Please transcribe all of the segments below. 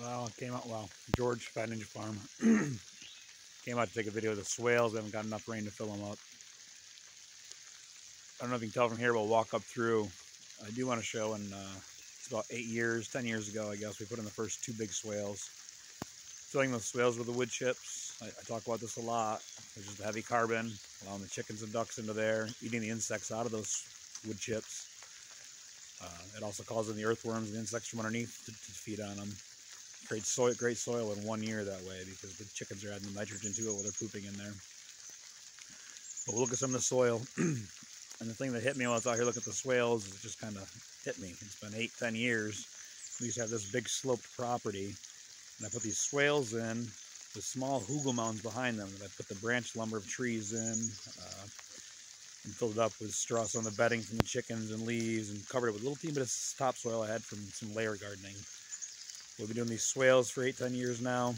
Well, it came out, well, George, Phat Ninja Farm, came out to take a video of the swales. We haven't got enough rain to fill them up. I don't know if you can tell from here, but we'll walk up through. I do want to show, and uh, it's about eight years, ten years ago, I guess, we put in the first two big swales. Filling those swales with the wood chips. I, I talk about this a lot. There's just the heavy carbon, allowing the chickens and ducks into there, eating the insects out of those wood chips. Uh, it also in the earthworms and insects from underneath to, to feed on them creates soil, great soil in one year that way because the chickens are adding the nitrogen to it while they're pooping in there. But we'll look at some of the soil. and the thing that hit me while I was out here looking at the swales is just kind of hit me. It's been eight, ten years. We used to have this big sloped property. And I put these swales in with small hugel mounds behind them that I put the branch lumber of trees in uh, and filled it up with straw on the bedding from the chickens and leaves and covered it with a little teeny bit of topsoil I had from some layer gardening. We've been doing these swales for eight, ten years now,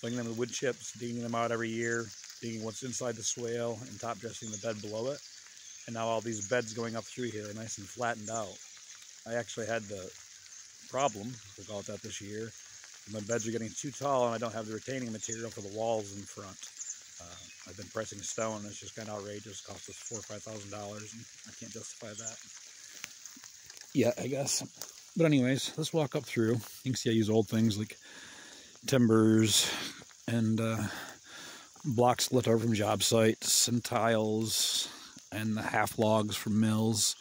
filling them with wood chips, digging them out every year, digging what's inside the swale and top dressing the bed below it. And now all these beds going up through here, are nice and flattened out. I actually had the problem, we'll call it that this year. My beds are getting too tall and I don't have the retaining material for the walls in front. Uh, I've been pressing stone and it's just kind of outrageous. It cost us four or five thousand dollars and I can't justify that. Yeah, I guess. But anyways, let's walk up through. You can see I use old things like timbers and uh, blocks left over from job sites and tiles and the half logs from mills,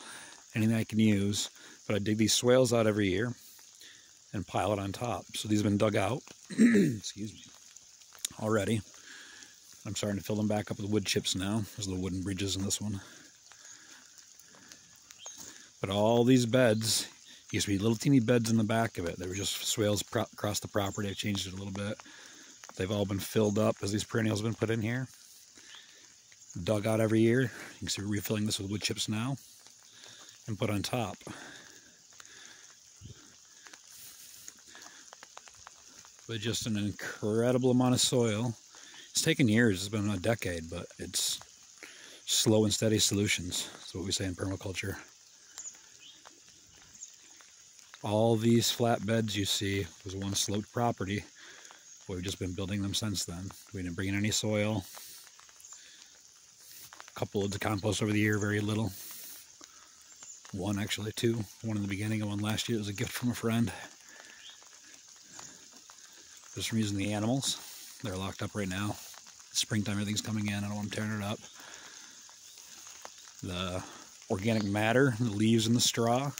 anything I can use. But I dig these swales out every year and pile it on top. So these have been dug out, excuse me, already. I'm starting to fill them back up with wood chips now. There's the wooden bridges in this one. But all these beds used to be little teeny beds in the back of it. They were just swales across the property. I changed it a little bit. They've all been filled up as these perennials have been put in here. Dug out every year. You can see we're refilling this with wood chips now and put on top. But just an incredible amount of soil. It's taken years, it's been a decade, but it's slow and steady solutions. That's what we say in permaculture. All these flat beds you see was one sloped property. We've just been building them since then. We didn't bring in any soil. A couple loads of compost over the year, very little. One actually, two. One in the beginning and one last year. It was a gift from a friend. Just from using the animals. They're locked up right now. springtime, everything's coming in. I don't want them tearing it up. The organic matter, the leaves and the straw,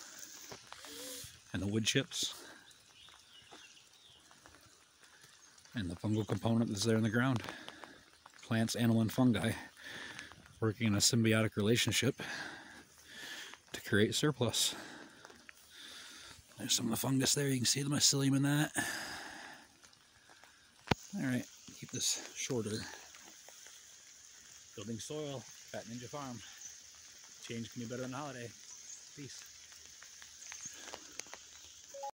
and the wood chips and the fungal component that's there in the ground. Plants, animal, and fungi working in a symbiotic relationship to create surplus. There's some of the fungus there. You can see the mycelium in that. All right, keep this shorter. Building soil, Phat Ninja Farm. Change can be better than holiday. Peace.